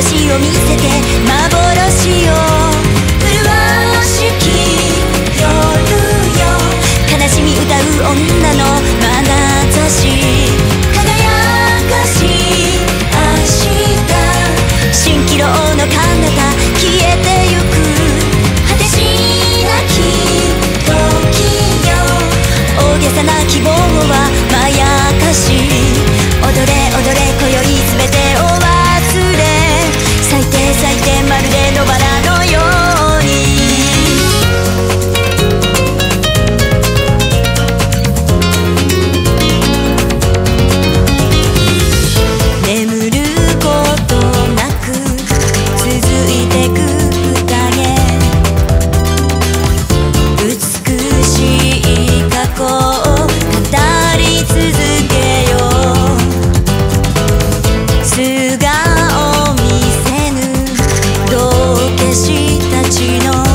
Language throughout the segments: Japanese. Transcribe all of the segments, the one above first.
を見せて幻を麗しき夜よ悲しみ歌う女の私たちの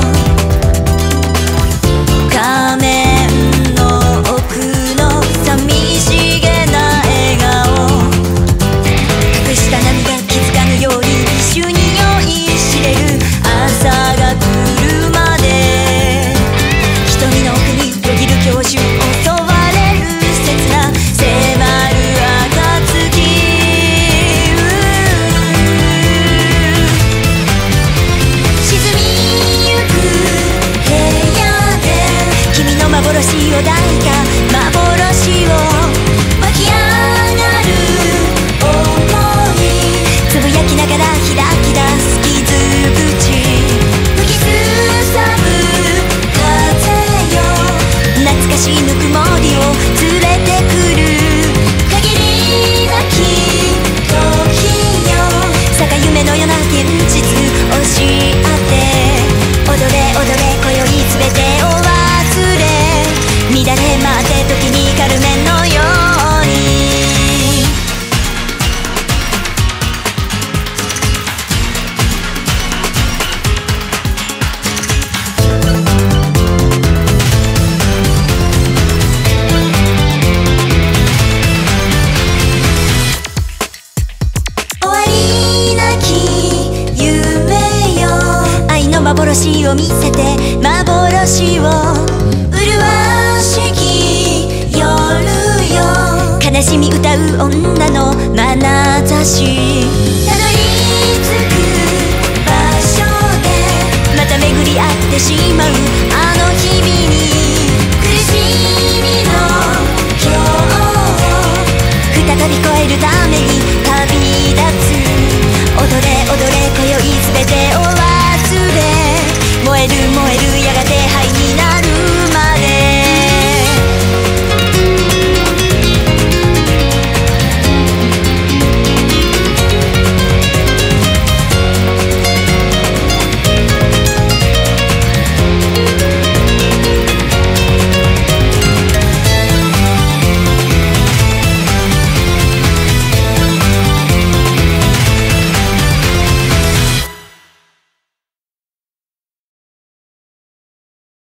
幻を見せて幻を。麗しき夜よ。悲しみ歌う女の眼差し。